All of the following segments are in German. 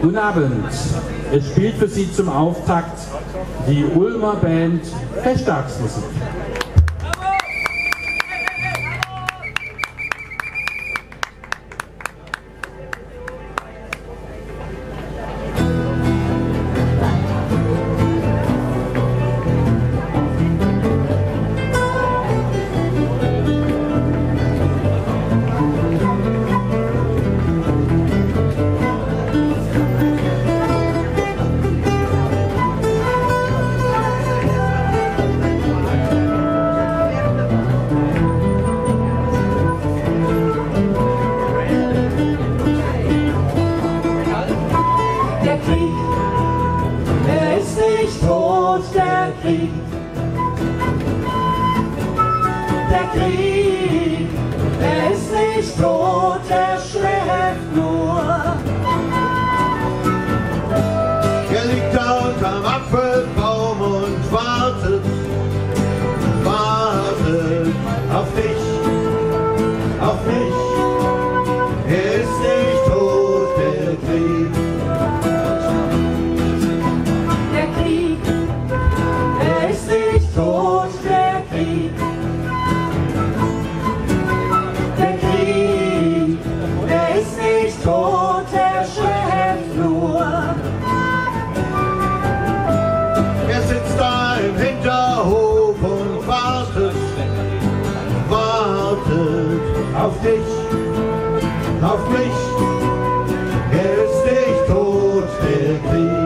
Guten Abend. Es spielt für Sie zum Auftakt die Ulmer Band Festtagsmusik. Der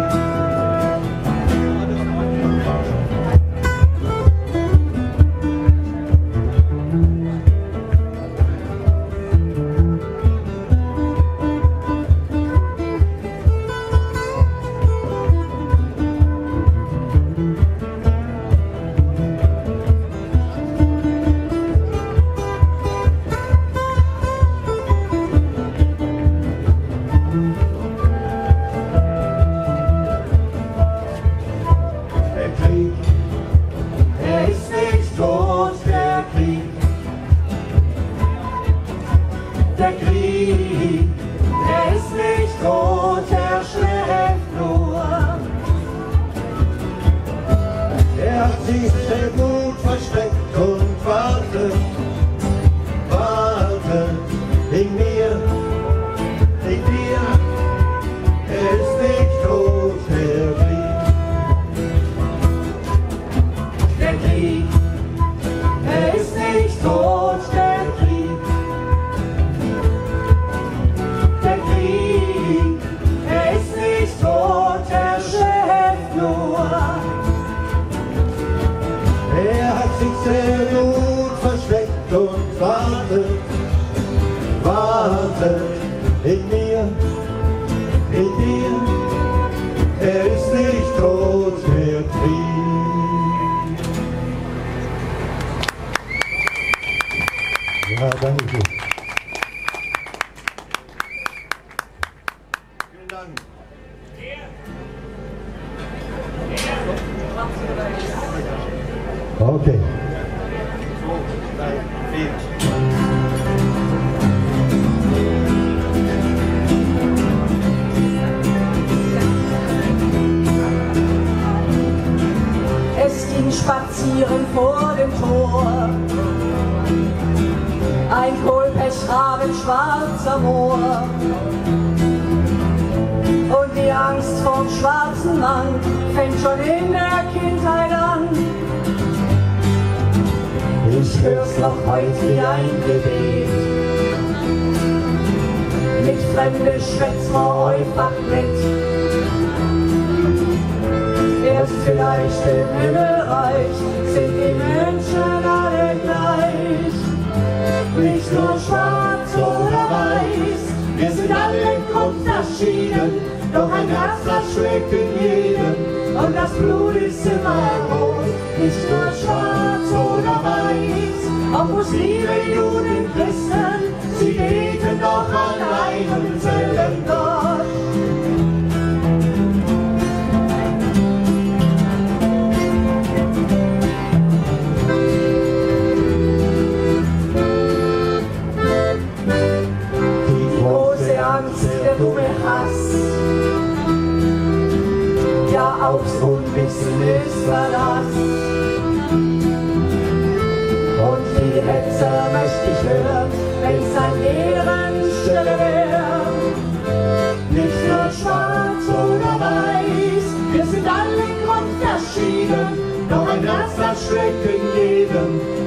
father.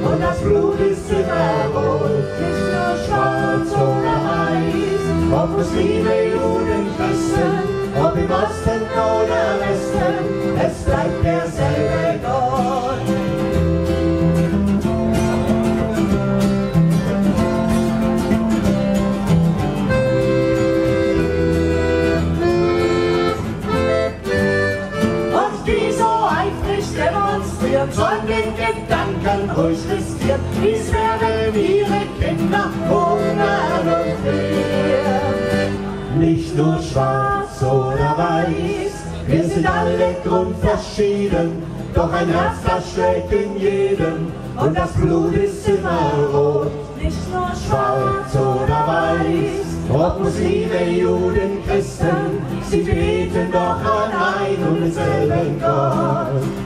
Und das Blut ist immer rot. Nicht nur schwarz oder weiß, ob Liebe, Juden, Christen, ob im Osten oder Westen, es bleibt derselbe Gott. Und die so eifrig demonstriert, von den Gedanken ruhig riskiert, dies wären ihre Kinder und Frier. Nicht nur schwarz oder weiß, wir sind alle grundverschieden, doch ein Herz, das schlägt in jedem und das Blut ist immer rot. Nicht nur schwarz oder weiß, ob Muslime, Juden, Christen, sie beten doch an ein und denselben Gott.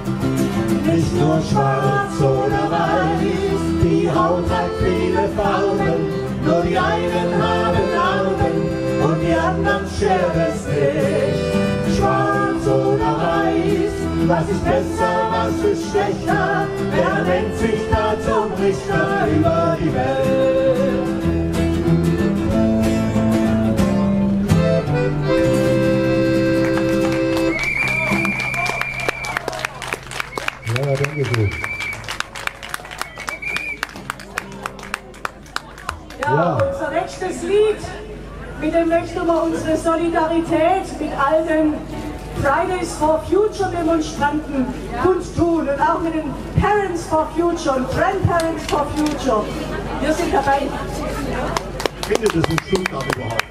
Nicht nur schwarz oder weiß, die Haut hat viele Farben, nur die einen haben Augen und die anderen schert es nicht. Schwarz oder weiß, was ist besser, was ist schlechter, wer nennt sich da zum Richter über die Welt? Ja, danke schön. Ja, Ja. unser nächstes Lied, mit dem möchten wir unsere Solidarität mit all den Fridays for Future Demonstranten kundtun und auch mit den Parents for Future und Grandparents for Future. Wir sind dabei. Findet es in Stuttgart überhaupt?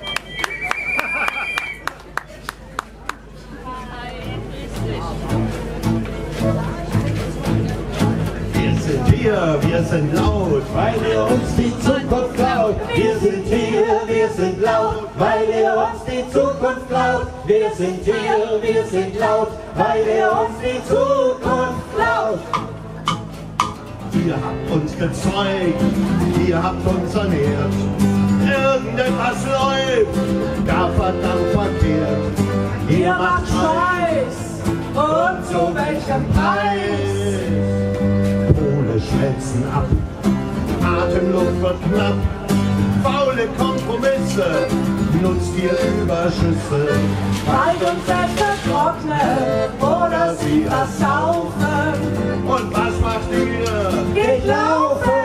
Wir sind hier, wir sind laut, weil ihr uns die Zukunft klaut. ihr habt uns gezeugt, ihr habt uns ernährt. Irgendetwas läuft, gar verdammt verkehrt. Ihr macht Scheiß und zu welchem Preis? Pole schmelzen ab, Atemluft wird knapp. Faule Kompromisse, nutzt ihr Überschüsse. Wald und Säfte trocknen oder sie versaufen. Und was macht ihr? Geht laufen!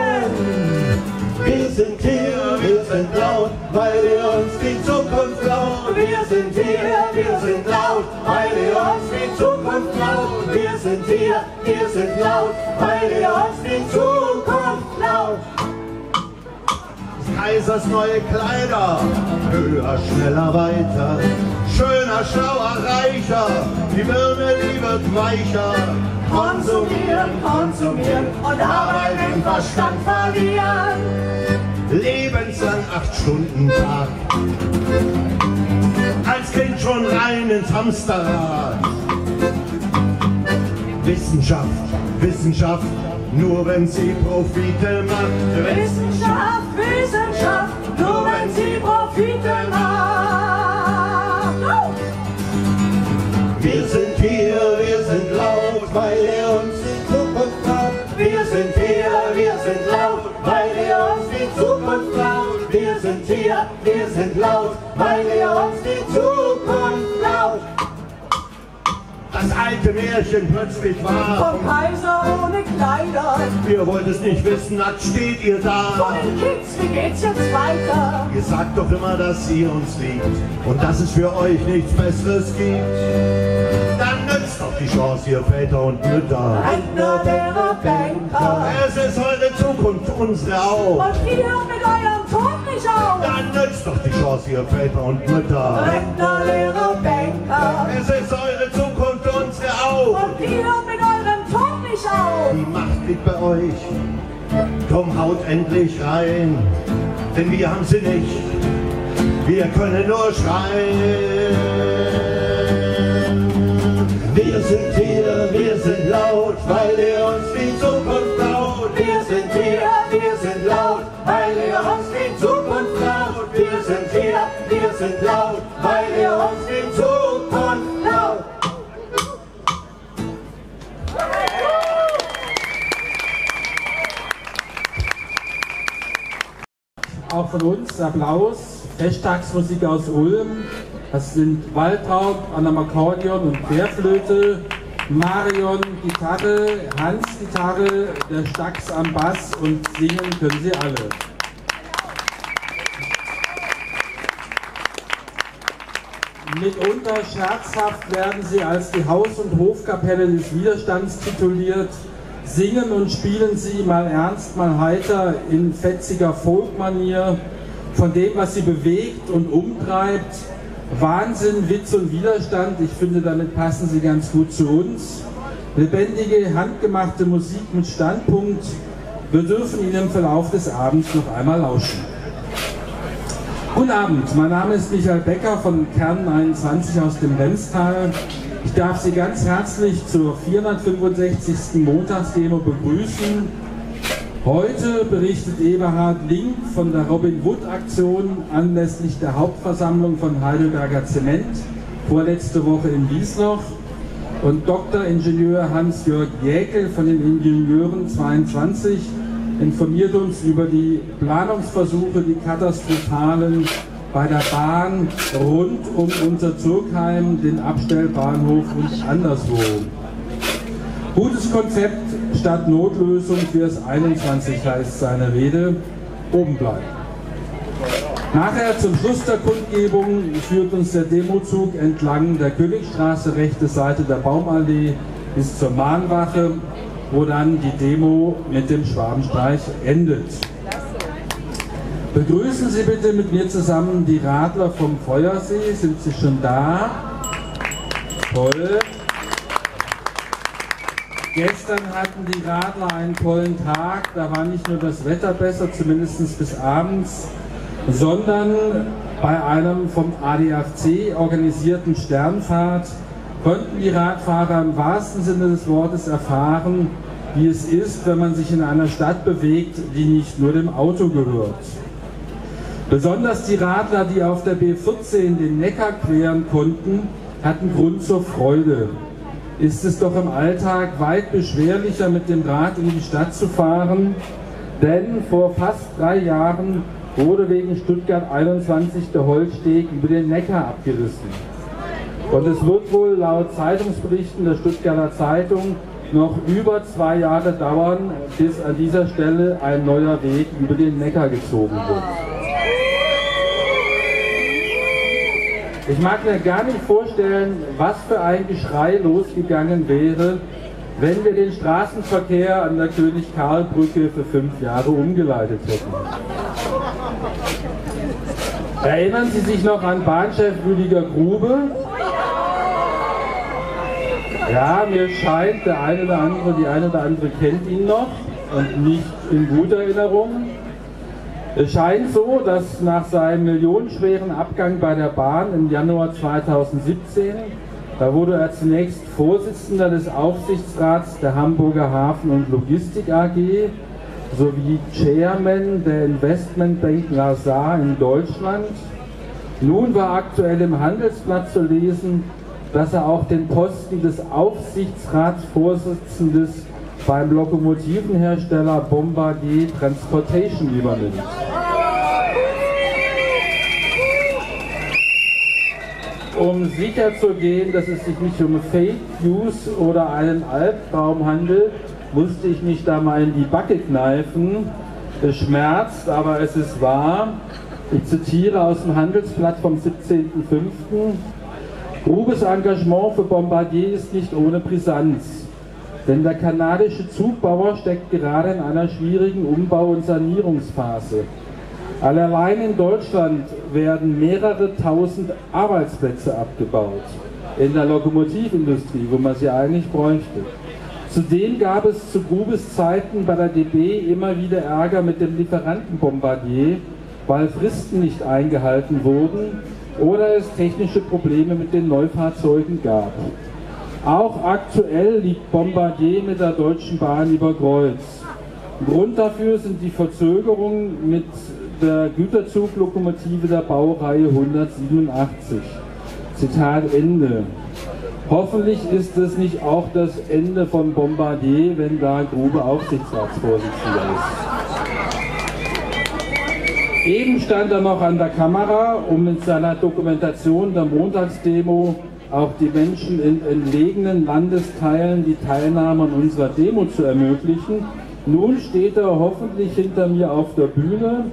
Wir sind hier, wir sind laut, weil ihr uns die Zukunft klaut. Wir sind hier, wir sind laut, weil ihr uns die Zukunft klaut. Wir sind hier, wir sind laut, weil ihr uns die Zukunft. Kaisers neue Kleider, höher, schneller, weiter. Schöner, schlauer, reicher, die Birne, die wird weicher. Konsumieren, konsumieren und dabei den Verstand verlieren. Lebenslang acht Stunden Tag. Als Kind schon rein ins Hamsterrad. Wissenschaft, Wissenschaft, nur wenn sie Profite macht. Wissenschaft, Wissenschaft, nur wenn sie Profite macht. Wir sind hier, wir sind laut, weil ihr uns die Zukunft klaut. Wir sind hier, wir sind laut, weil ihr uns die Zukunft klaut. Wir sind hier, wir sind laut, weil ihr uns die Zukunft klaut. Das alte Märchen plötzlich wahr. Vom Kaiser ohne Kleider. Ihr wollt es nicht wissen, nackt steht ihr Von da. den Kids, wie geht's jetzt weiter? Ihr sagt doch immer, dass ihr uns liebt und dass es für euch nichts Besseres gibt. Dann nützt doch die Chance, ihr Väter und Mütter. Rentner, Lehrer, Banker. Es ist eure Zukunft, unsere auch. Und ihr mit eurem Ton nicht auf. Dann nützt doch die Chance, ihr Väter und Mütter. Rentner, Lehrer, Banker. Es ist eure. Und ihr mit eurem Ton nicht auf. Die Macht liegt bei euch. Komm, haut endlich rein, denn wir haben sie nicht. Wir können nur schreien. Wir sind hier, sind laut, weil er uns die Zukunft klaut. Wir sind hier, wir sind laut, weil er uns die Zukunft klaut. Wir sind hier, wir sind laut, Auch von uns Applaus. Festtagsmusik aus Ulm. Das sind Waltraud an der Akkordeon und Querflöte, Marion Gitarre, Hans Gitarre, der Stax am Bass und singen können sie alle. Mitunter scherzhaft werden sie als die Haus- und Hofkapelle des Widerstands tituliert. Singen und spielen sie mal ernst, mal heiter in fetziger Folkmanier von dem, was sie bewegt und umtreibt. Wahnsinn, Witz und Widerstand, ich finde, damit passen sie ganz gut zu uns. Lebendige, handgemachte Musik mit Standpunkt. Wir dürfen Ihnen im Verlauf des Abends noch einmal lauschen. Guten Abend, mein Name ist Michael Becker von Kern 21 aus dem Remstal. Ich darf Sie ganz herzlich zur 465. Montagsdemo begrüßen. Heute berichtet Eberhard Link von der Robin Wood Aktion anlässlich der Hauptversammlung von Heidelberger Zement vorletzte Woche in Wiesloch und Dr. Ingenieur Hans-Jörg Jäkel von den Ingenieuren 22 informiert uns über die Planungsversuche, die katastrophalen bei der Bahn rund um Unterzurkheim, den Abstellbahnhof und anderswo. Gutes Konzept statt Notlösung fürs 21 heißt seine Rede. Oben bleiben. Nachher zum Schluss der Kundgebung führt uns der Demozug entlang der Königstraße, rechte Seite der Baumallee bis zur Mahnwache, wo dann die Demo mit dem Schwabenstreich endet. Begrüßen Sie bitte mit mir zusammen die Radler vom Feuersee. Sind Sie schon da? Toll. Gestern hatten die Radler einen tollen Tag. Da war nicht nur das Wetter besser, zumindest bis abends, sondern bei einem vom ADFC organisierten Sternfahrt konnten die Radfahrer im wahrsten Sinne des Wortes erfahren, wie es ist, wenn man sich in einer Stadt bewegt, die nicht nur dem Auto gehört. Besonders die Radler, die auf der B14 den Neckar queren konnten, hatten Grund zur Freude. Ist es doch im Alltag weit beschwerlicher, mit dem Rad in die Stadt zu fahren, denn vor fast drei Jahren wurde wegen Stuttgart 21 der Holzsteg über den Neckar abgerissen. Und es wird wohl laut Zeitungsberichten der Stuttgarter Zeitung noch über zwei Jahre dauern, bis an dieser Stelle ein neuer Weg über den Neckar gezogen wird. Ich mag mir gar nicht vorstellen, was für ein Geschrei losgegangen wäre, wenn wir den Straßenverkehr an der König-Karl-Brücke für fünf Jahre umgeleitet hätten. Erinnern Sie sich noch an Bahnchef Rüdiger Grube? Ja, mir scheint, der eine oder andere, die eine oder andere kennt ihn noch und nicht in guter Erinnerung. Es scheint so, dass nach seinem millionenschweren Abgang bei der Bahn im Januar 2017, da wurde er zunächst Vorsitzender des Aufsichtsrats der Hamburger Hafen- und Logistik AG sowie Chairman der Investmentbank Lazar in Deutschland. Nun war aktuell im Handelsblatt zu lesen, dass er auch den Posten des Aufsichtsratsvorsitzenden beim Lokomotivenhersteller Bombardier Transportation übernimmt. Um sicherzugehen, dass es sich nicht um Fake News oder einen Albtraum handelt, musste ich mich da mal in die Backe kneifen. Es schmerzt, aber es ist wahr. Ich zitiere aus dem Handelsblatt vom 17.05. Grubes Engagement für Bombardier ist nicht ohne Brisanz. Denn der kanadische Zugbauer steckt gerade in einer schwierigen Umbau- und Sanierungsphase. Allein in Deutschland werden mehrere tausend Arbeitsplätze abgebaut. In der Lokomotivindustrie, wo man sie eigentlich bräuchte. Zudem gab es zu Grubes Zeiten bei der DB immer wieder Ärger mit dem Lieferanten Bombardier, weil Fristen nicht eingehalten wurden oder es technische Probleme mit den Neufahrzeugen gab. Auch aktuell liegt Bombardier mit der Deutschen Bahn über Kreuz. Grund dafür sind die Verzögerungen mit der Güterzuglokomotive der Baureihe 187. Zitat Ende. Hoffentlich ist es nicht auch das Ende von Bombardier, wenn da Grube Aufsichtsratsvorsitzender ist. Eben stand er noch an der Kamera, um mit seiner Dokumentation der Montagsdemo auch die Menschen in entlegenen Landesteilen die Teilnahme an unserer Demo zu ermöglichen. Nun steht er hoffentlich hinter mir auf der Bühne,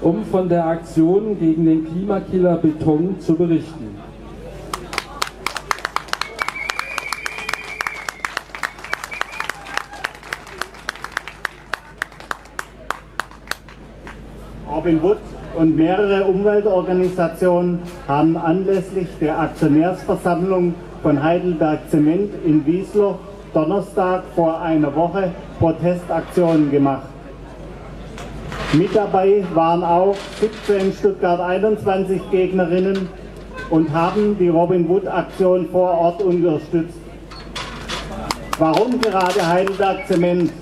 um von der Aktion gegen den Klimakiller Beton zu berichten. Robin Wood und mehrere Umweltorganisationen haben anlässlich der Aktionärsversammlung von Heidelberg Zement in Wiesloch Donnerstag vor einer Woche Protestaktionen gemacht. Mit dabei waren auch 17 Stuttgart 21 Gegnerinnen und haben die Robin Wood Aktion vor Ort unterstützt. Warum gerade Heidelberg Zement?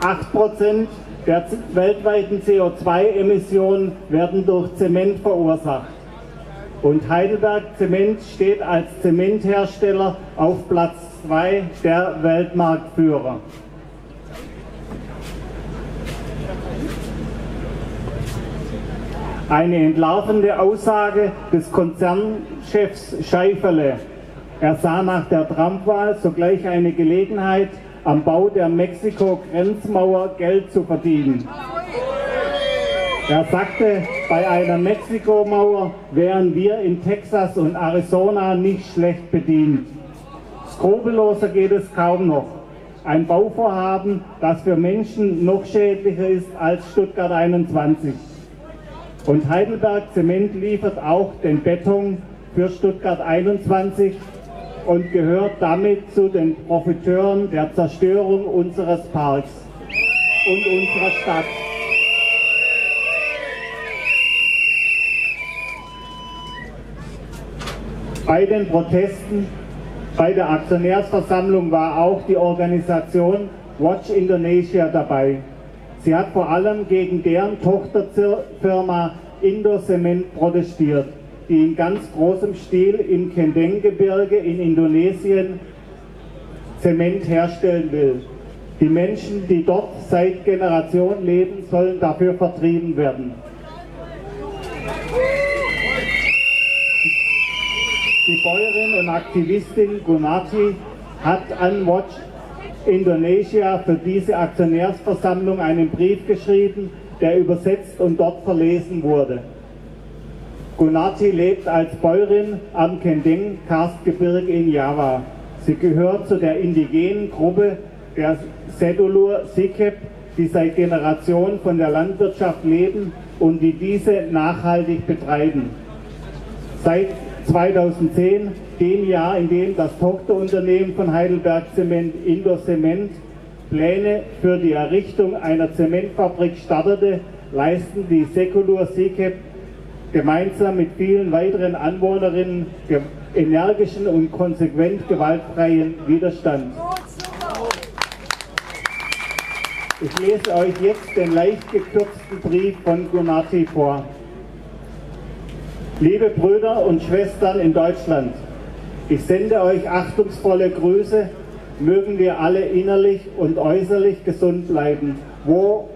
8% der weltweiten CO2-Emissionen werden durch Zement verursacht. Und Heidelberg Zement steht als Zementhersteller auf Platz 2 der Weltmarktführer. Eine entlarvende Aussage des Konzernchefs Scheifele. Er sah nach der Trump-Wahl sogleich eine Gelegenheit, am Bau der Mexiko-Grenzmauer Geld zu verdienen. Er sagte, bei einer Mexikomauer wären wir in Texas und Arizona nicht schlecht bedient. Skrupelloser geht es kaum noch. Ein Bauvorhaben, das für Menschen noch schädlicher ist als Stuttgart 21. Und Heidelberg Zement liefert auch den Beton für Stuttgart 21 und gehört damit zu den Profiteuren der Zerstörung unseres Parks und unserer Stadt. Bei den Protesten, bei der Aktionärsversammlung war auch die Organisation Watch Indonesia dabei. Sie hat vor allem gegen deren Tochterfirma Indocement protestiert die in ganz großem Stil im Kendeng-Gebirge in Indonesien Zement herstellen will. Die Menschen, die dort seit Generationen leben, sollen dafür vertrieben werden. Die Bäuerin und Aktivistin Gunati hat an Watch Indonesia für diese Aktionärsversammlung einen Brief geschrieben, der übersetzt und dort verlesen wurde. Gunati lebt als Bäuerin am Kending Karstgebirge in Java. Sie gehört zu der indigenen Gruppe der Sedulur Sikep, die seit Generationen von der Landwirtschaft leben und die diese nachhaltig betreiben. Seit 2010, dem Jahr, in dem das Tochterunternehmen von Heidelberg Zement Indo Cement Pläne für die Errichtung einer Zementfabrik startete, leisten die Sekulur Sikep gemeinsam mit vielen weiteren Anwohnerinnen energischen und konsequent gewaltfreien Widerstand. Ich lese euch jetzt den leicht gekürzten Brief von Gunati vor. Liebe Brüder und Schwestern in Deutschland, ich sende euch achtungsvolle Grüße, mögen wir alle innerlich und äußerlich gesund bleiben, wo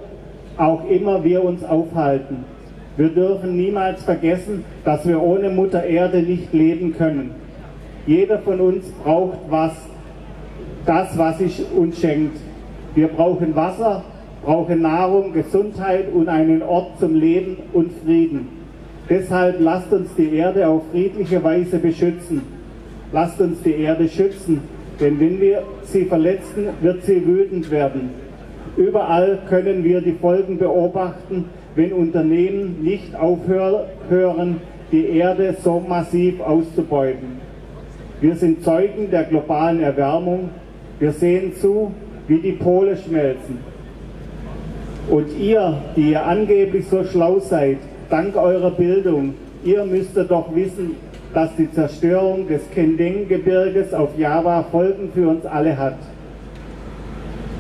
auch immer wir uns aufhalten. Wir dürfen niemals vergessen, dass wir ohne Mutter Erde nicht leben können. Jeder von uns braucht was, das, was sich uns schenkt. Wir brauchen Wasser, brauchen Nahrung, Gesundheit und einen Ort zum Leben und Frieden. Deshalb lasst uns die Erde auf friedliche Weise beschützen. Lasst uns die Erde schützen, denn wenn wir sie verletzen, wird sie wütend werden. Überall können wir die Folgen beobachten, wenn Unternehmen nicht aufhören, die Erde so massiv auszubeuten. Wir sind Zeugen der globalen Erwärmung. Wir sehen zu, wie die Pole schmelzen. Und ihr, die ihr angeblich so schlau seid, dank eurer Bildung, ihr müsstet doch wissen, dass die Zerstörung des Kendeng-Gebirges auf Java Folgen für uns alle hat.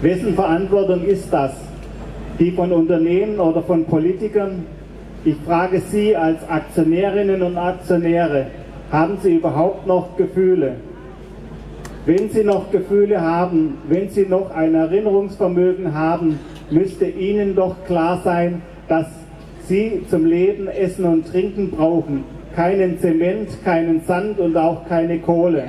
Wessen Verantwortung ist das? Die von Unternehmen oder von Politikern? Ich frage Sie als Aktionärinnen und Aktionäre, haben Sie überhaupt noch Gefühle? Wenn Sie noch Gefühle haben, wenn Sie noch ein Erinnerungsvermögen haben, müsste Ihnen doch klar sein, dass Sie zum Leben Essen und Trinken brauchen keinen Zement, keinen Sand und auch keine Kohle.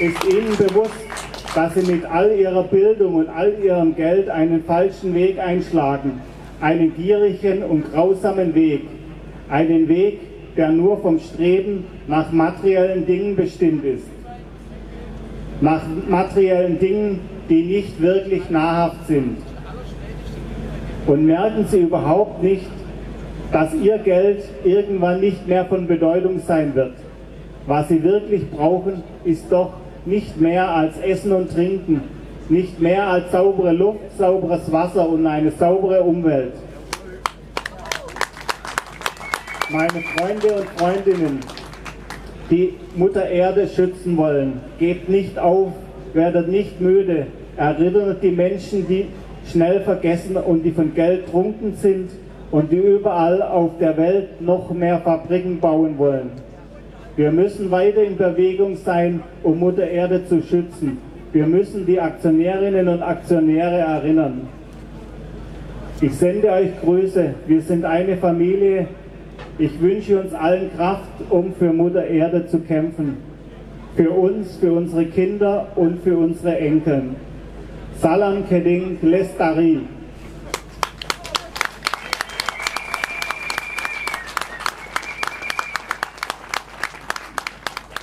Ist Ihnen bewusst, dass Sie mit all Ihrer Bildung und all Ihrem Geld einen falschen Weg einschlagen? Einen gierigen und grausamen Weg. Einen Weg, der nur vom Streben nach materiellen Dingen bestimmt ist. Nach materiellen Dingen, die nicht wirklich nahrhaft sind. Und merken Sie überhaupt nicht, dass ihr Geld irgendwann nicht mehr von Bedeutung sein wird. Was sie wirklich brauchen, ist doch nicht mehr als Essen und Trinken, nicht mehr als saubere Luft, sauberes Wasser und eine saubere Umwelt. Meine Freunde und Freundinnen, die Mutter Erde schützen wollen, gebt nicht auf, werdet nicht müde, erinnert die Menschen, die schnell vergessen und die von Geld trunken sind, und die überall auf der Welt noch mehr Fabriken bauen wollen. Wir müssen weiter in Bewegung sein, um Mutter Erde zu schützen. Wir müssen die Aktionärinnen und Aktionäre erinnern. Ich sende euch Grüße. Wir sind eine Familie. Ich wünsche uns allen Kraft, um für Mutter Erde zu kämpfen. Für uns, für unsere Kinder und für unsere Enkel. Salam Keding Lestari.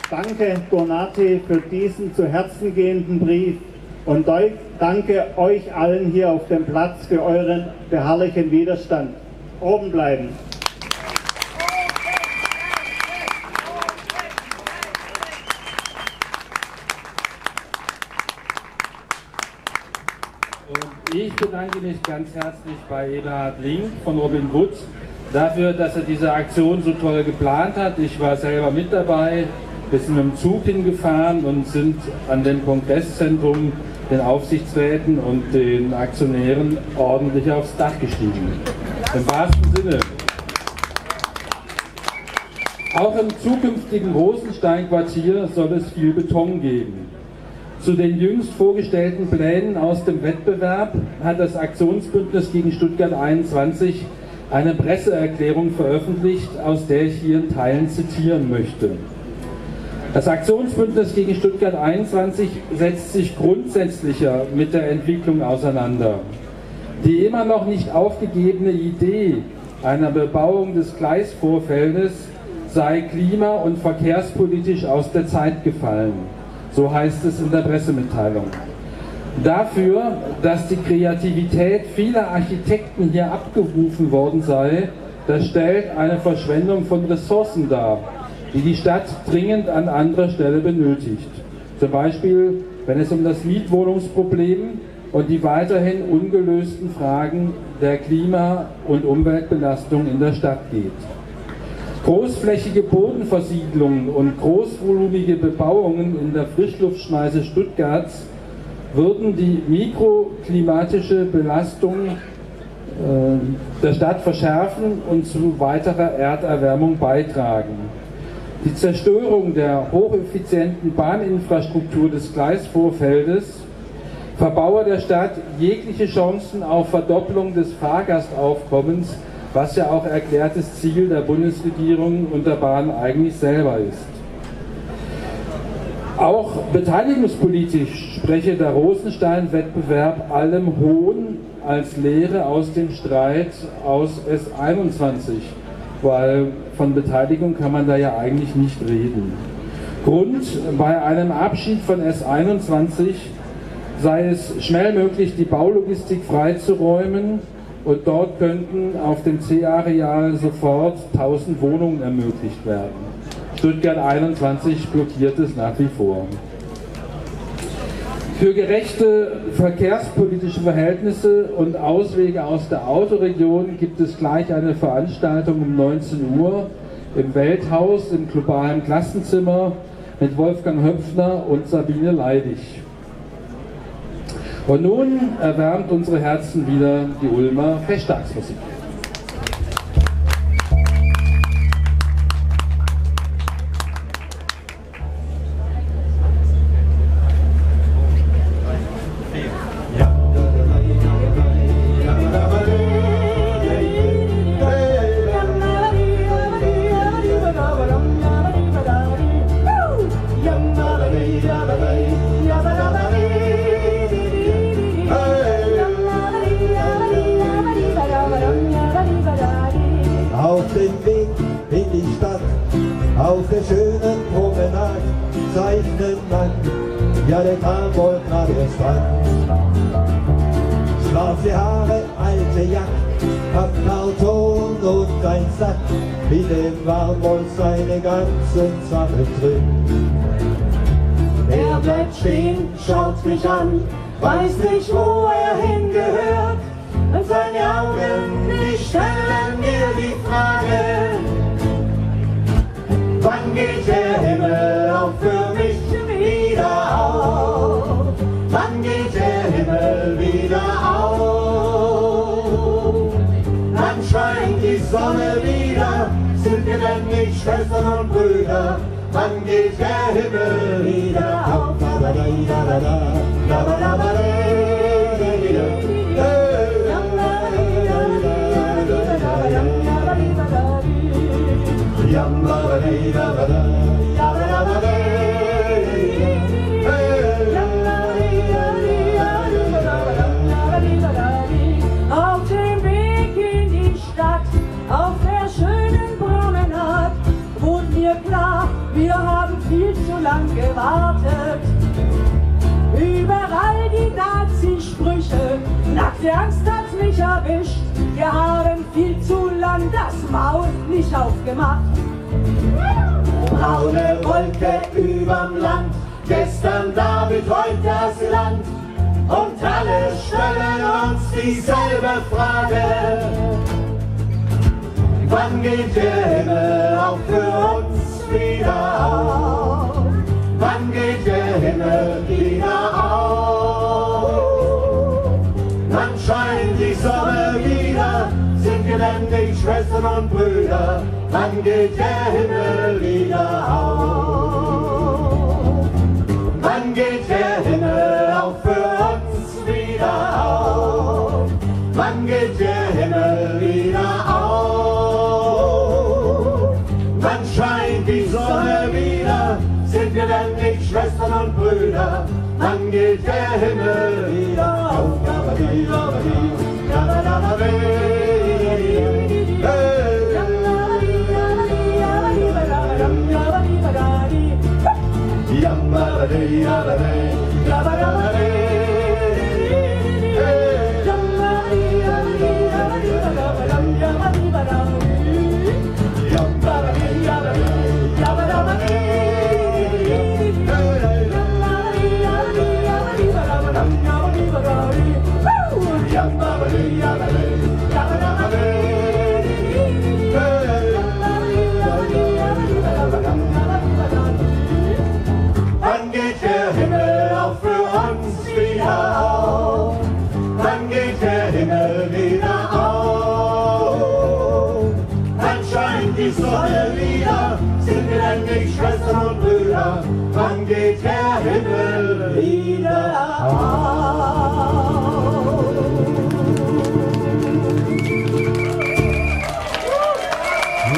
Danke, Donati, für diesen zu Herzen gehenden Brief und danke euch allen hier auf dem Platz für euren beharrlichen Widerstand. Oben bleiben. Und ich bedanke mich ganz herzlich bei Eberhard Link von Robin Wood dafür, dass er diese Aktion so toll geplant hat. Ich war selber mit dabei. Wir sind mit dem Zug hingefahren und sind an dem Kongresszentrum den Aufsichtsräten und den Aktionären ordentlich aufs Dach gestiegen. Im wahrsten Sinne. Auch im zukünftigen Rosenstein-Quartier soll es viel Beton geben. Zu den jüngst vorgestellten Plänen aus dem Wettbewerb hat das Aktionsbündnis gegen Stuttgart 21 eine Presseerklärung veröffentlicht, aus der ich hier in Teilen zitieren möchte. Das Aktionsbündnis gegen Stuttgart 21 setzt sich grundsätzlicher mit der Entwicklung auseinander. Die immer noch nicht aufgegebene Idee einer Bebauung des Gleisvorfeldes sei klima- und verkehrspolitisch aus der Zeit gefallen. So heißt es in der Pressemitteilung. Dafür, dass die Kreativität vieler Architekten hier abgerufen worden sei, das stellt eine Verschwendung von Ressourcen dar die die Stadt dringend an anderer Stelle benötigt. Zum Beispiel, wenn es um das Mietwohnungsproblem und die weiterhin ungelösten Fragen der Klima- und Umweltbelastung in der Stadt geht. Großflächige Bodenversiedlungen und großvolumige Bebauungen in der Frischluftschneise Stuttgarts würden die mikroklimatische Belastung äh, der Stadt verschärfen und zu weiterer Erderwärmung beitragen. Die Zerstörung der hocheffizienten Bahninfrastruktur des Gleisvorfeldes verbaue der Stadt jegliche Chancen auf Verdopplung des Fahrgastaufkommens, was ja auch erklärtes Ziel der Bundesregierung und der Bahn eigentlich selber ist. Auch beteiligungspolitisch spreche der Rosenstein-Wettbewerb allem Hohn als Lehre aus dem Streit aus S21 weil von Beteiligung kann man da ja eigentlich nicht reden. Grund bei einem Abschied von S21 sei es schnell möglich, die Baulogistik freizuräumen und dort könnten auf dem C-Areal sofort 1000 Wohnungen ermöglicht werden. Stuttgart 21 blockiert es nach wie vor. Für gerechte verkehrspolitische Verhältnisse und Auswege aus der Autoregion gibt es gleich eine Veranstaltung um 19 Uhr im Welthaus im globalen Klassenzimmer mit Wolfgang Höpfner und Sabine Leidig. Und nun erwärmt unsere Herzen wieder die Ulmer Festtagsmusik. Ja der kam wohl gerade erst an. Schwarze Haare, alte Jacke, hat Karton und ein Sack, mit dem waren wohl seine ganzen Sachen drin. Er bleibt stehen, schaut mich an, weiß nicht, wo er hingehört. Und seine Augen, die stellen mir die Frage, wann geht der Himmel auch für Wann geht der Himmel wieder auf? Wann scheint die Sonne wieder? Sind wir denn nicht Schwestern und Brüder? Wann geht der Himmel wieder auf? Auf nackte Angst hat mich erwischt. Wir haben viel zu lang das Maul nicht aufgemacht. Braune Wolke überm Land, gestern David, heute das Land. Und alle stellen uns dieselbe Frage. Wann geht der Himmel auch für uns wieder auf? Wann geht der Himmel wieder auf? Wir denn nicht Schwestern und Brüder? Wann geht der Himmel wieder auf? Wann geht der Himmel auch für uns wieder auf? Wann geht der Himmel wieder auf? Wann scheint die Sonne wieder? Sind wir denn nicht Schwestern und Brüder? Wann geht der Himmel wieder auf? yabba day, yabba day, yabba yabba day. Geht der Himmel wieder auf?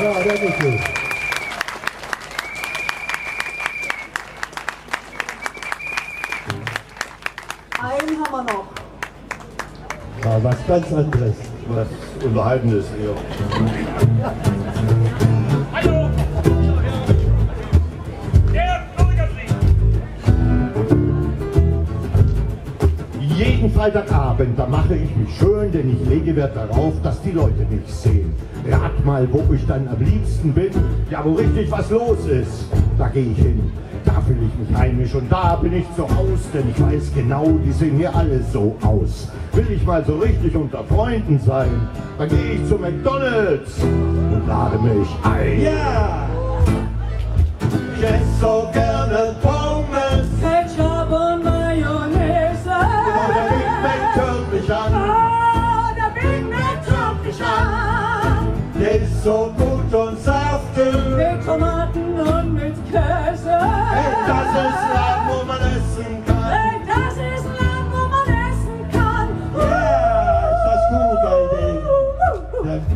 Ja, danke schön. Einen haben wir noch. Ja, was ganz anderes. Was Unterhaltendes hier. Freitagabend, da mache ich mich schön, denn ich lege Wert darauf, dass die Leute mich sehen. Rat mal, wo ich dann am liebsten bin. Ja, wo richtig was los ist, da gehe ich hin. Da fühle ich mich heimisch und da bin ich zu Haus, denn ich weiß genau, die sehen hier alle so aus. Will ich mal so richtig unter Freunden sein, dann gehe ich zu McDonalds und lade mich ein. Ja! Ich esse so gerne Pommes,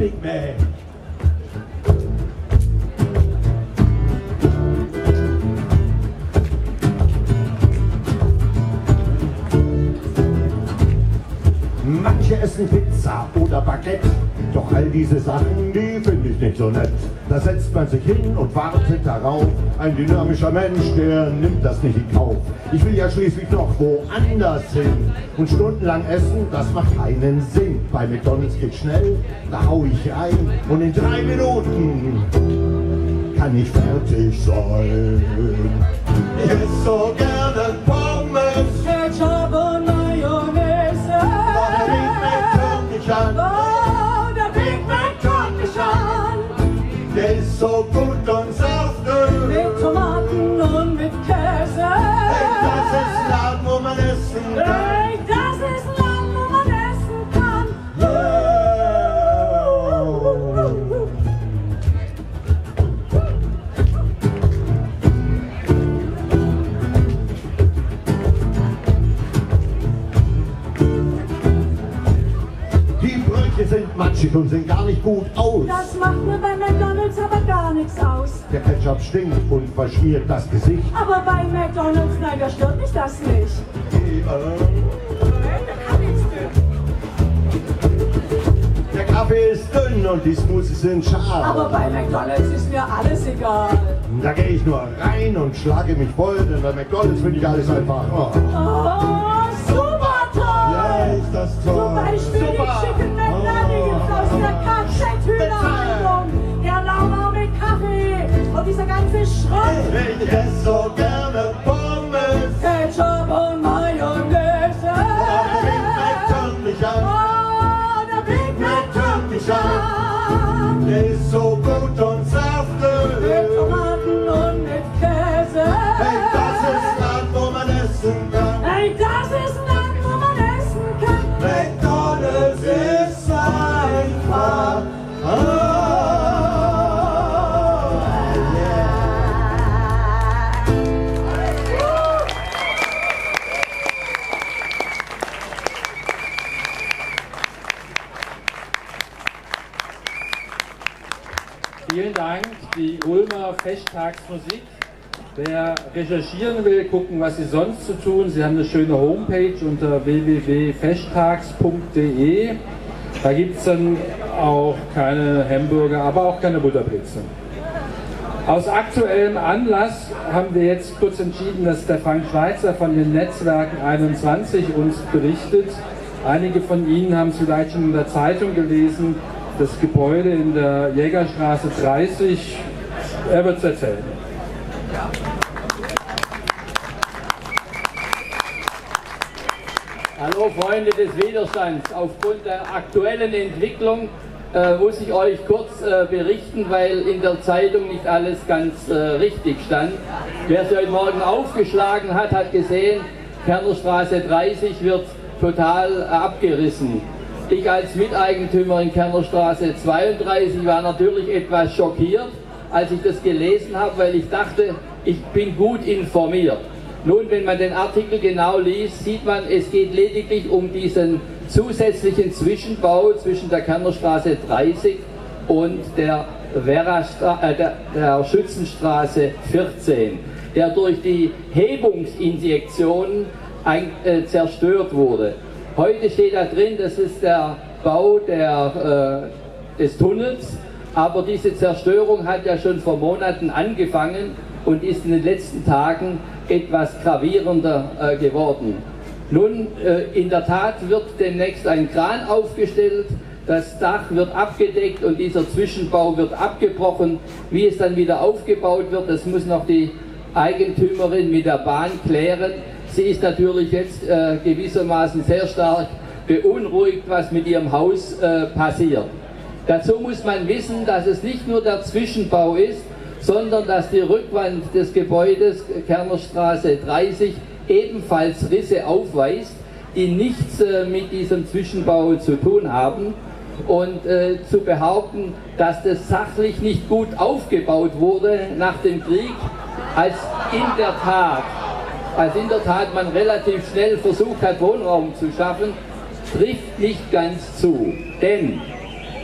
Big Mac. Manche essen Pizza oder Baguette, doch all diese Sachen, die finde ich nicht so nett. Da setzt man sich hin und wartet darauf. Ein dynamischer Mensch, der nimmt das nicht in Kauf. Ich will ja schließlich noch woanders hin. Und stundenlang essen, das macht keinen Sinn. Bei McDonalds geht's schnell, da hau ich rein und in drei Minuten kann ich fertig sein. Esse so gerne sind matschig und sehen gar nicht gut aus. Das macht mir bei McDonalds aber gar nichts aus. Der Ketchup stinkt und verschmiert das Gesicht. Aber bei McDonalds, nein, da stört mich das nicht. Der Kaffee ist dünn und die Smoothies sind scharf. Aber bei McDonalds ist mir alles egal. Da gehe ich nur rein und schlage mich voll, denn bei McDonalds finde ich alles einfach. Oh. Oh, super toll! Ja, ist das toll. Zum Beispiel die Chicken McNuggets aus der lauwarme Kaffee und dieser ganze Schrott. Ich esse so gerne Pommes, Ulmer Festtagsmusik. Wer recherchieren will, gucken, was sie sonst zu tun. Sie haben eine schöne Homepage unter www.festtags.de. Da gibt es dann auch keine Hamburger, aber auch keine Butterpizza. Aus aktuellem Anlass haben wir jetzt kurz entschieden, dass der Frank Schweizer von den Netzwerken 21 uns berichtet. Einige von Ihnen haben es vielleicht schon in der Zeitung gelesen, das Gebäude in der Jägerstraße 30. Er wird es erzählen. Hallo Freunde des Widerstands. Aufgrund der aktuellen Entwicklung äh, muss ich euch kurz äh, berichten, weil in der Zeitung nicht alles ganz äh, richtig stand. Wer sie heute Morgen aufgeschlagen hat, hat gesehen, Kernerstraße 30 wird total abgerissen. Ich als Miteigentümer in Kernerstraße 32 war natürlich etwas schockiert, als ich das gelesen habe, weil ich dachte, ich bin gut informiert. Nun, wenn man den Artikel genau liest, sieht man, es geht lediglich um diesen zusätzlichen Zwischenbau zwischen der Kernerstraße 30 und der, Werrastra äh, der, der Schützenstraße 14, der durch die Hebungsinjektionen ein, äh, zerstört wurde. Heute steht da drin, das ist der Bau der, äh, des Tunnels, aber diese Zerstörung hat ja schon vor Monaten angefangen und ist in den letzten Tagen etwas gravierender äh, geworden. Nun, äh, in der Tat wird demnächst ein Kran aufgestellt, das Dach wird abgedeckt und dieser Zwischenbau wird abgebrochen. Wie es dann wieder aufgebaut wird, das muss noch die Eigentümerin mit der Bahn klären. Sie ist natürlich jetzt äh, gewissermaßen sehr stark beunruhigt, was mit ihrem Haus äh, passiert. Dazu muss man wissen, dass es nicht nur der Zwischenbau ist, sondern dass die Rückwand des Gebäudes Kernerstraße 30 ebenfalls Risse aufweist, die nichts äh, mit diesem Zwischenbau zu tun haben. Und äh, zu behaupten, dass das sachlich nicht gut aufgebaut wurde nach dem Krieg, als in der Tat, als in der Tat man relativ schnell versucht hat, Wohnraum zu schaffen, trifft nicht ganz zu. Denn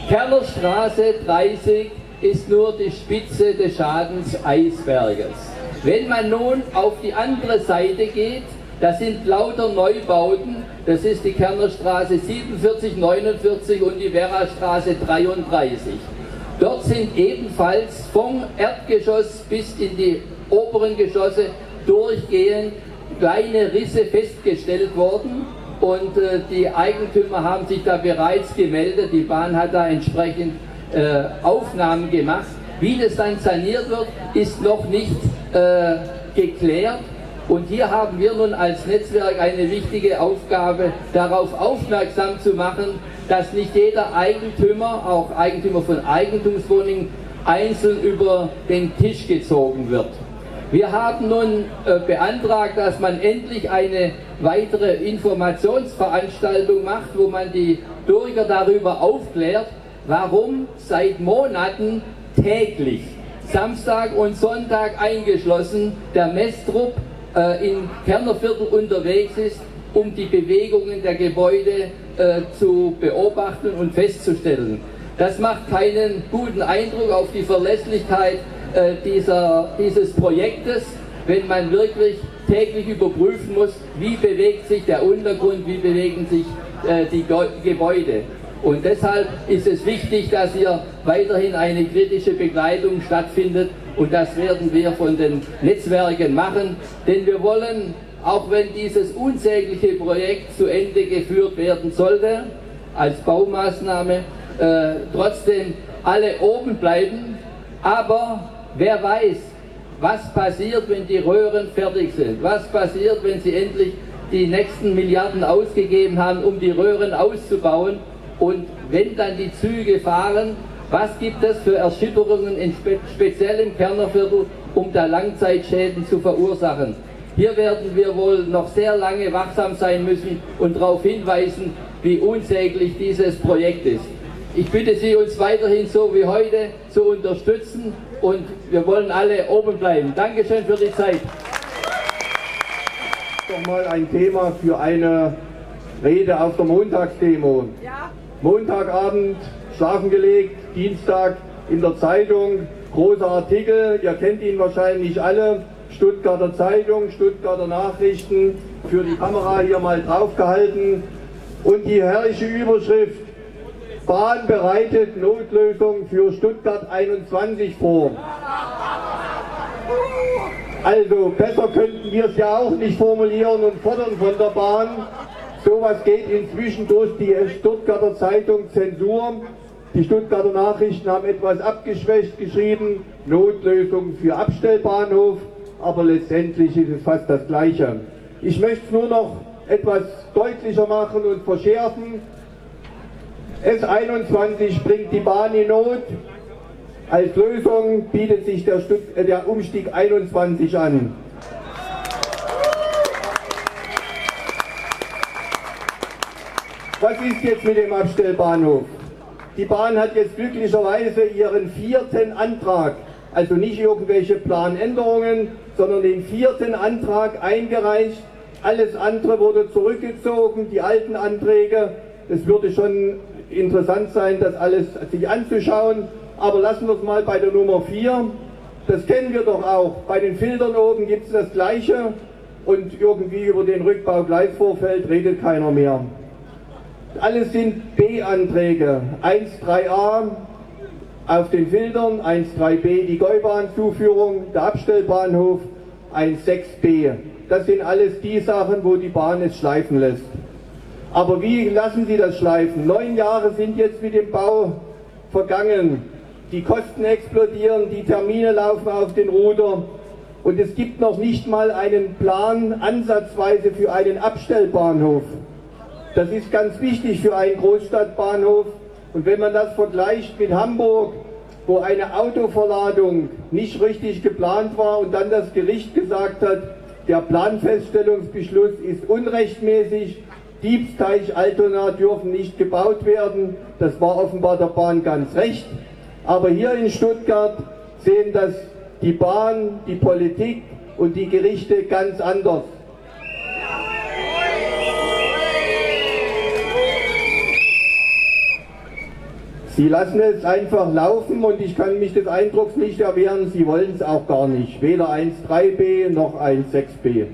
Kernerstraße 30 ist nur die Spitze des Schadenseisberges. Wenn man nun auf die andere Seite geht, das sind lauter Neubauten, das ist die Kernerstraße 47, 49 und die Werrastraße 33. Dort sind ebenfalls vom Erdgeschoss bis in die oberen Geschosse durchgehend kleine Risse festgestellt worden und äh, die Eigentümer haben sich da bereits gemeldet. Die Bahn hat da entsprechend äh, Aufnahmen gemacht. Wie das dann saniert wird, ist noch nicht äh, geklärt. Und hier haben wir nun als Netzwerk eine wichtige Aufgabe, darauf aufmerksam zu machen, dass nicht jeder Eigentümer, auch Eigentümer von Eigentumswohnungen, einzeln über den Tisch gezogen wird. Wir haben nun äh, beantragt, dass man endlich eine weitere Informationsveranstaltung macht, wo man die Bürger darüber aufklärt, warum seit Monaten täglich, Samstag und Sonntag eingeschlossen, der Messtrup äh, im Kernerviertel unterwegs ist, um die Bewegungen der Gebäude äh, zu beobachten und festzustellen. Das macht keinen guten Eindruck auf die Verlässlichkeit äh, dieser, dieses Projektes, wenn man wirklich täglich überprüfen muss, wie bewegt sich der Untergrund, wie bewegen sich äh, die Gebäude. Und deshalb ist es wichtig, dass hier weiterhin eine kritische Begleitung stattfindet und das werden wir von den Netzwerken machen, denn wir wollen, auch wenn dieses unsägliche Projekt zu Ende geführt werden sollte, als Baumaßnahme, äh, trotzdem alle oben bleiben. Aber wer weiß, was passiert, wenn die Röhren fertig sind? Was passiert, wenn sie endlich die nächsten Milliarden ausgegeben haben, um die Röhren auszubauen? Und wenn dann die Züge fahren, was gibt es für Erschütterungen in spe speziell Kernerviertel, um da Langzeitschäden zu verursachen? Hier werden wir wohl noch sehr lange wachsam sein müssen und darauf hinweisen, wie unsäglich dieses Projekt ist. Ich bitte Sie, uns weiterhin so wie heute zu unterstützen und wir wollen alle oben bleiben. Dankeschön für die Zeit. Doch mal ein Thema für eine Rede auf der Montagsdemo. Ja. Montagabend schlafen gelegt, Dienstag in der Zeitung, großer Artikel, ihr kennt ihn wahrscheinlich alle, Stuttgarter Zeitung, Stuttgarter Nachrichten, für die Kamera hier mal draufgehalten und die herrliche Überschrift, Bahn bereitet Notlösung für Stuttgart 21 vor. Also besser könnten wir es ja auch nicht formulieren und fordern von der Bahn. Sowas geht inzwischen durch die Stuttgarter Zeitung Zensur. Die Stuttgarter Nachrichten haben etwas abgeschwächt geschrieben, Notlösung für Abstellbahnhof, aber letztendlich ist es fast das Gleiche. Ich möchte es nur noch etwas deutlicher machen und verschärfen. S21 bringt die Bahn in Not. Als Lösung bietet sich der, Stutt äh, der Umstieg 21 an. Was ist jetzt mit dem Abstellbahnhof? Die Bahn hat jetzt glücklicherweise ihren vierten Antrag, also nicht irgendwelche Planänderungen, sondern den vierten Antrag eingereicht. Alles andere wurde zurückgezogen, die alten Anträge. Es würde schon interessant sein, das alles sich anzuschauen. Aber lassen wir es mal bei der Nummer 4. Das kennen wir doch auch. Bei den Filtern oben gibt es das Gleiche. Und irgendwie über den Rückbau Gleisvorfeld redet keiner mehr. Alles sind B-Anträge. 1.3a auf den Filtern, 1.3b die Gäubahnzuführung, der Abstellbahnhof, 1.6b. Das sind alles die Sachen, wo die Bahn es schleifen lässt. Aber wie lassen Sie das schleifen? Neun Jahre sind jetzt mit dem Bau vergangen. Die Kosten explodieren, die Termine laufen auf den Ruder. und es gibt noch nicht mal einen Plan ansatzweise für einen Abstellbahnhof. Das ist ganz wichtig für einen Großstadtbahnhof. Und wenn man das vergleicht mit Hamburg, wo eine Autoverladung nicht richtig geplant war und dann das Gericht gesagt hat, der Planfeststellungsbeschluss ist unrechtmäßig, Diebsteich, Altona dürfen nicht gebaut werden. Das war offenbar der Bahn ganz recht. Aber hier in Stuttgart sehen das die Bahn, die Politik und die Gerichte ganz anders. Sie lassen es einfach laufen und ich kann mich des Eindrucks nicht erwehren, Sie wollen es auch gar nicht. Weder 1.3b noch 1.6b.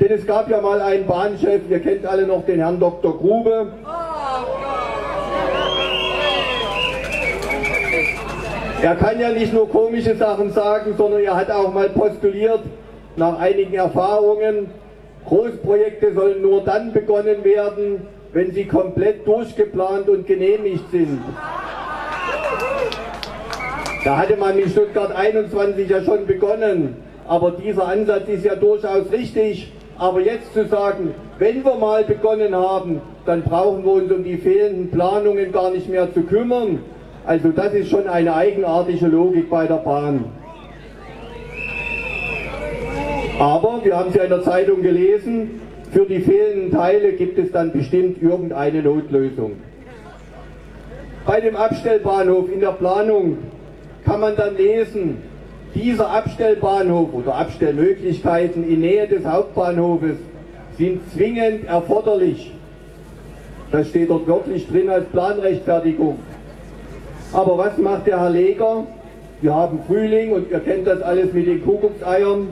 Denn es gab ja mal einen Bahnchef, ihr kennt alle noch den Herrn Dr. Grube. Er kann ja nicht nur komische Sachen sagen, sondern er hat auch mal postuliert, nach einigen Erfahrungen, Großprojekte sollen nur dann begonnen werden, wenn sie komplett durchgeplant und genehmigt sind. Da hatte man mit Stuttgart 21 ja schon begonnen, aber dieser Ansatz ist ja durchaus richtig. Aber jetzt zu sagen, wenn wir mal begonnen haben, dann brauchen wir uns um die fehlenden Planungen gar nicht mehr zu kümmern. Also das ist schon eine eigenartige Logik bei der Bahn. Aber wir haben es ja in der Zeitung gelesen, für die fehlenden Teile gibt es dann bestimmt irgendeine Notlösung. Bei dem Abstellbahnhof in der Planung kann man dann lesen, dieser Abstellbahnhof oder Abstellmöglichkeiten in Nähe des Hauptbahnhofes sind zwingend erforderlich. Das steht dort wirklich drin als Planrechtfertigung. Aber was macht der Herr Leger? Wir haben Frühling und ihr kennt das alles mit den Kuckuckseiern.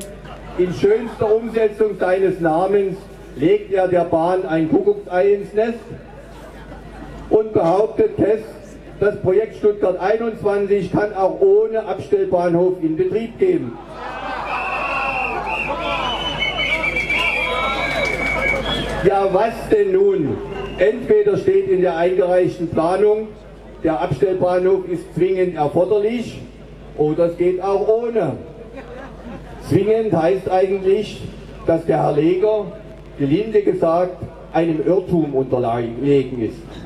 In schönster Umsetzung seines Namens legt er der Bahn ein Kuckucksei ins Nest und behauptet fest, das Projekt Stuttgart 21 kann auch ohne Abstellbahnhof in Betrieb gehen. Ja, was denn nun? Entweder steht in der eingereichten Planung, der Abstellbahnhof ist zwingend erforderlich oder es geht auch ohne. Zwingend heißt eigentlich, dass der Herr Leger, gelinde gesagt, einem Irrtum unterlegen ist.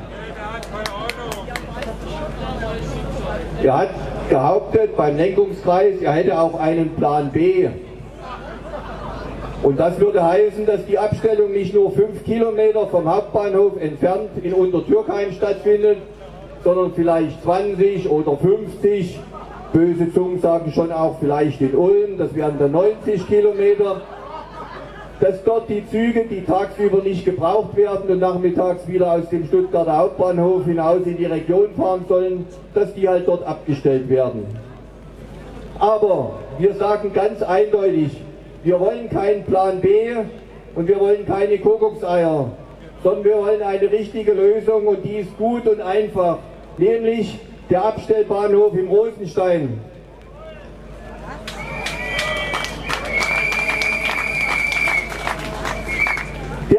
Er hat behauptet beim Lenkungskreis, er hätte auch einen Plan B. Und das würde heißen, dass die Abstellung nicht nur fünf Kilometer vom Hauptbahnhof entfernt in Untertürkheim stattfindet, sondern vielleicht 20 oder 50. Böse Zungen sagen schon auch vielleicht in Ulm, das wären dann 90 Kilometer dass dort die Züge, die tagsüber nicht gebraucht werden und nachmittags wieder aus dem Stuttgarter Hauptbahnhof hinaus in die Region fahren sollen, dass die halt dort abgestellt werden. Aber wir sagen ganz eindeutig, wir wollen keinen Plan B und wir wollen keine Kuckuckseier, sondern wir wollen eine richtige Lösung und die ist gut und einfach, nämlich der Abstellbahnhof im Rosenstein.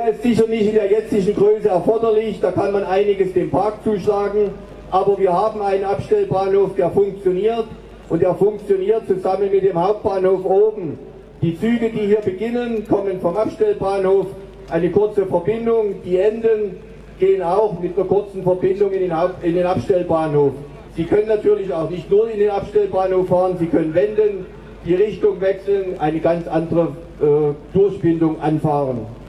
Der ist sicher nicht in der jetzigen Größe erforderlich, da kann man einiges dem Park zuschlagen, aber wir haben einen Abstellbahnhof, der funktioniert und der funktioniert zusammen mit dem Hauptbahnhof oben. Die Züge, die hier beginnen, kommen vom Abstellbahnhof, eine kurze Verbindung, die enden, gehen auch mit einer kurzen Verbindung in den, Haupt in den Abstellbahnhof. Sie können natürlich auch nicht nur in den Abstellbahnhof fahren, Sie können wenden, die Richtung wechseln, eine ganz andere äh, Durchbindung anfahren.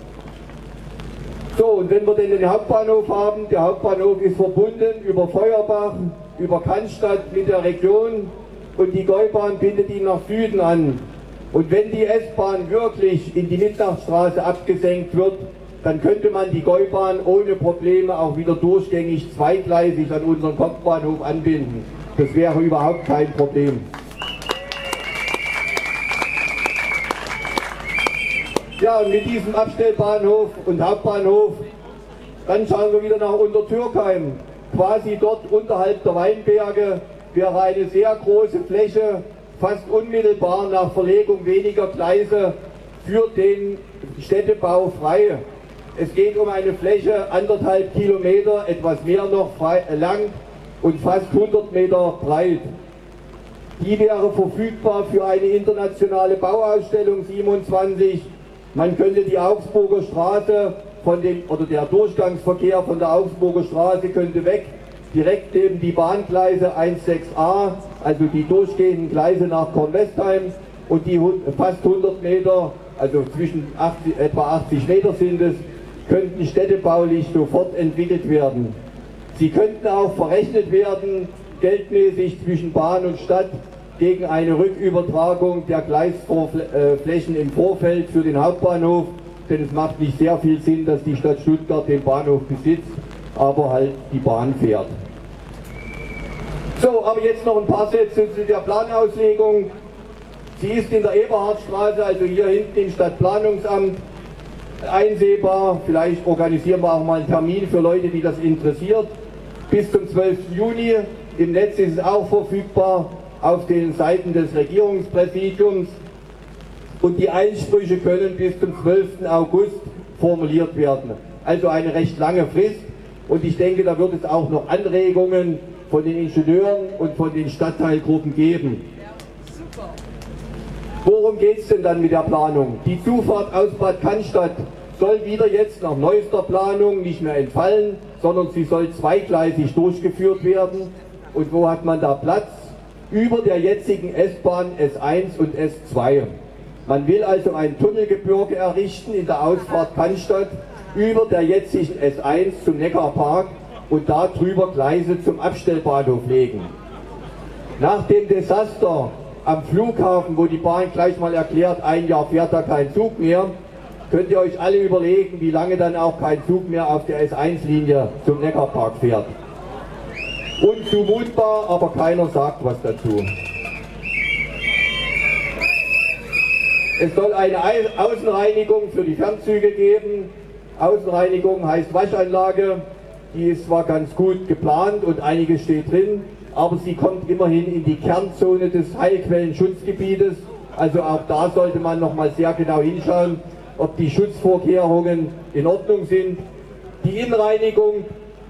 So, und wenn wir denn den Hauptbahnhof haben, der Hauptbahnhof ist verbunden über Feuerbach, über Cannstatt mit der Region und die Gäubahn bindet ihn nach Süden an. Und wenn die S-Bahn wirklich in die Mittagstraße abgesenkt wird, dann könnte man die Gäubahn ohne Probleme auch wieder durchgängig zweigleisig an unseren Kopfbahnhof anbinden. Das wäre überhaupt kein Problem. Ja, und mit diesem Abstellbahnhof und Hauptbahnhof, dann schauen wir wieder nach Untertürkheim. Quasi dort unterhalb der Weinberge wäre eine sehr große Fläche, fast unmittelbar nach Verlegung weniger Gleise für den Städtebau frei. Es geht um eine Fläche anderthalb Kilometer, etwas mehr noch frei, lang und fast 100 Meter breit. Die wäre verfügbar für eine internationale Bauausstellung 27. Man könnte die Augsburger Straße von dem, oder der Durchgangsverkehr von der Augsburger Straße könnte weg, direkt neben die Bahngleise 16a, also die durchgehenden Gleise nach Kornwestheim und die fast 100 Meter, also zwischen 80, etwa 80 Meter sind es, könnten städtebaulich sofort entwickelt werden. Sie könnten auch verrechnet werden, geldmäßig zwischen Bahn und Stadt, gegen eine Rückübertragung der Gleisflächen im Vorfeld für den Hauptbahnhof, denn es macht nicht sehr viel Sinn, dass die Stadt Stuttgart den Bahnhof besitzt, aber halt die Bahn fährt. So, aber jetzt noch ein paar Sätze zu der Planauslegung. Sie ist in der Eberhardstraße, also hier hinten im Stadtplanungsamt, einsehbar. Vielleicht organisieren wir auch mal einen Termin für Leute, die das interessiert. Bis zum 12. Juni. Im Netz ist es auch verfügbar auf den Seiten des Regierungspräsidiums. Und die Einsprüche können bis zum 12. August formuliert werden. Also eine recht lange Frist. Und ich denke, da wird es auch noch Anregungen von den Ingenieuren und von den Stadtteilgruppen geben. Worum geht es denn dann mit der Planung? Die Zufahrt aus Bad Cannstatt soll wieder jetzt nach neuester Planung nicht mehr entfallen, sondern sie soll zweigleisig durchgeführt werden. Und wo hat man da Platz? Über der jetzigen S-Bahn S1 und S2. Man will also ein Tunnelgebirge errichten in der Ausfahrt Cannstatt über der jetzigen S1 zum Neckarpark und darüber Gleise zum Abstellbahnhof legen. Nach dem Desaster am Flughafen, wo die Bahn gleich mal erklärt, ein Jahr fährt da kein Zug mehr, könnt ihr euch alle überlegen, wie lange dann auch kein Zug mehr auf der S1-Linie zum Neckarpark fährt. Unzumutbar, aber keiner sagt was dazu. Es soll eine Ei- Außenreinigung für die Fernzüge geben. Außenreinigung heißt Waschanlage. Die ist zwar ganz gut geplant und einiges steht drin, aber sie kommt immerhin in die Kernzone des Heilquellenschutzgebietes. Also auch da sollte man noch mal sehr genau hinschauen, ob die Schutzvorkehrungen in Ordnung sind. Die Innenreinigung,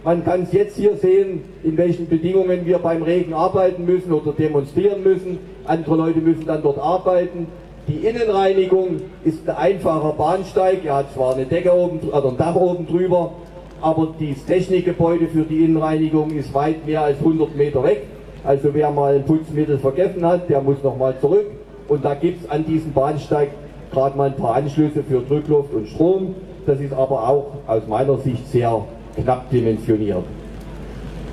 man kann es jetzt hier sehen, in welchen Bedingungen wir beim Regen arbeiten müssen oder demonstrieren müssen. Andere Leute müssen dann dort arbeiten. Die Innenreinigung ist ein einfacher Bahnsteig. Er hat zwar eine Decke oben, oder ein Dach oben drüber, aber das Technikgebäude für die Innenreinigung ist weit mehr als 100 Meter weg. Also wer mal ein Putzmittel vergessen hat, der muss nochmal zurück. Und da gibt es an diesem Bahnsteig gerade mal ein paar Anschlüsse für Drückluft und Strom. Das ist aber auch aus meiner Sicht sehr knapp dimensioniert.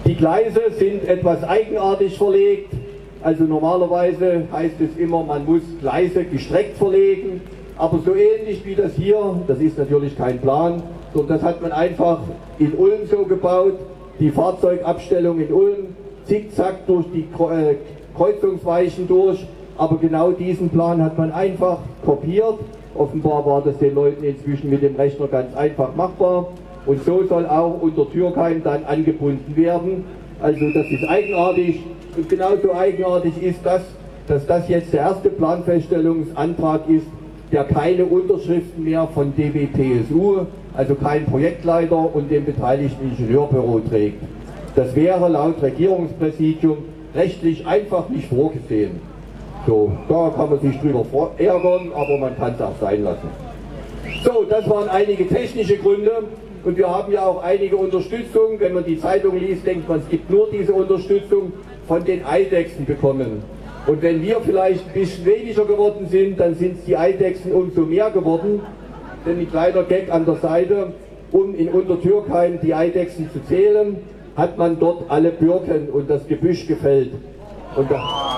Die Gleise sind etwas eigenartig verlegt. Also normalerweise heißt es immer, man muss Gleise gestreckt verlegen. Aber so ähnlich wie das hier, das ist natürlich kein Plan, sondern das hat man einfach in Ulm so gebaut. Die Fahrzeugabstellung in Ulm, zickzack durch die äh, Kreuzungsweichen durch. Aber genau diesen Plan hat man einfach kopiert. Offenbar war das den Leuten inzwischen mit dem Rechner ganz einfach machbar. Und so soll auch unter Türkheim dann angebunden werden. Also das ist eigenartig. Und genauso eigenartig ist das, dass das jetzt der erste Planfeststellungsantrag ist, der keine Unterschriften mehr von DBTSU, also kein Projektleiter und dem beteiligten Ingenieurbüro trägt. Das wäre laut Regierungspräsidium rechtlich einfach nicht vorgesehen. So, da kann man sich drüber ärgern, aber man kann es auch sein lassen. So, das waren einige technische Gründe und wir haben ja auch einige Unterstützung. Wenn man die Zeitung liest, denkt man, es gibt nur diese Unterstützung von den Eidechsen bekommen. Und wenn wir vielleicht ein bisschen weniger geworden sind, dann sind es die Eidechsen umso mehr geworden. Denn ein kleiner Gag an der Seite, um in Untertürkheim die Eidechsen zu zählen, hat man dort alle Birken und das Gebüsch gefällt. Und da,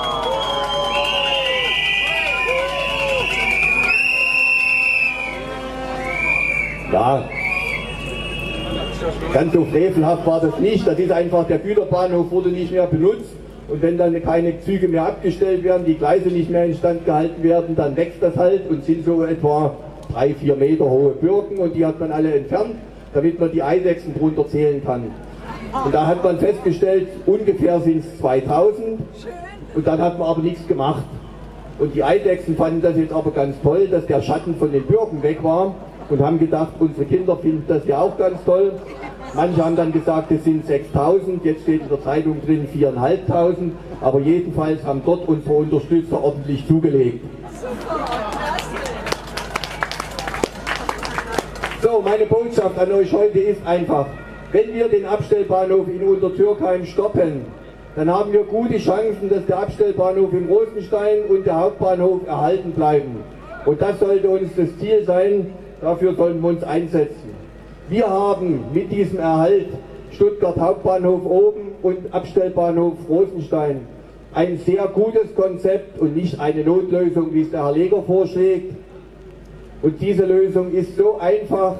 Ja, ganz so frevelhaft war das nicht. Das ist einfach, der Güterbahnhof wurde nicht mehr benutzt. Und wenn dann keine Züge mehr abgestellt werden, die Gleise nicht mehr instand gehalten werden, dann wächst das halt und sind so etwa drei, vier Meter hohe Birken und die hat man alle entfernt, damit man die Eidechsen drunter zählen kann. Und da hat man festgestellt, ungefähr sind es 2000 und dann hat man aber nichts gemacht. Und die Eidechsen fanden das jetzt aber ganz toll, dass der Schatten von den Birken weg war und haben gedacht, unsere Kinder finden das ja auch ganz toll. Manche haben dann gesagt, es sind 6000, jetzt steht in der Zeitung drin 4500, aber jedenfalls haben dort unsere Unterstützer ordentlich zugelegt. So, meine Botschaft an euch heute ist einfach, wenn wir den Abstellbahnhof in Untertürkheim stoppen, dann haben wir gute Chancen, dass der Abstellbahnhof in Rosenstein und der Hauptbahnhof erhalten bleiben. Und das sollte uns das Ziel sein, dafür sollten wir uns einsetzen. Wir haben mit diesem Erhalt Stuttgart Hauptbahnhof oben und Abstellbahnhof Rosenstein ein sehr gutes Konzept und nicht eine Notlösung, wie es der Herr Leger vorschlägt. Und diese Lösung ist so einfach,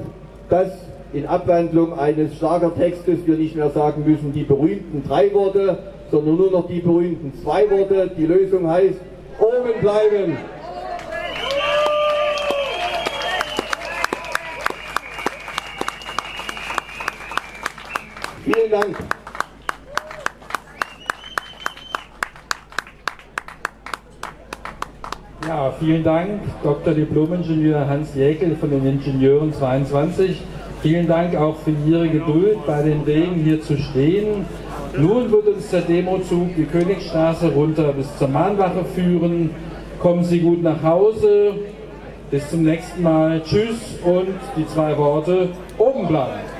dass in Abwandlung eines Schlagertextes wir nicht mehr sagen müssen, die berühmten drei Worte, sondern nur noch die berühmten zwei Worte. Die Lösung heißt, oben bleiben. Vielen Dank. Ja, vielen Dank, Dr. Diplom-Ingenieur Hans Jäkel von den Ingenieuren 22. Vielen Dank auch für Ihre Geduld, bei den Regen hier zu stehen. Nun wird uns der Demozug die Königstraße runter bis zur Mahnwache führen. Kommen Sie gut nach Hause. Bis zum nächsten Mal. Tschüss und die zwei Worte oben bleiben.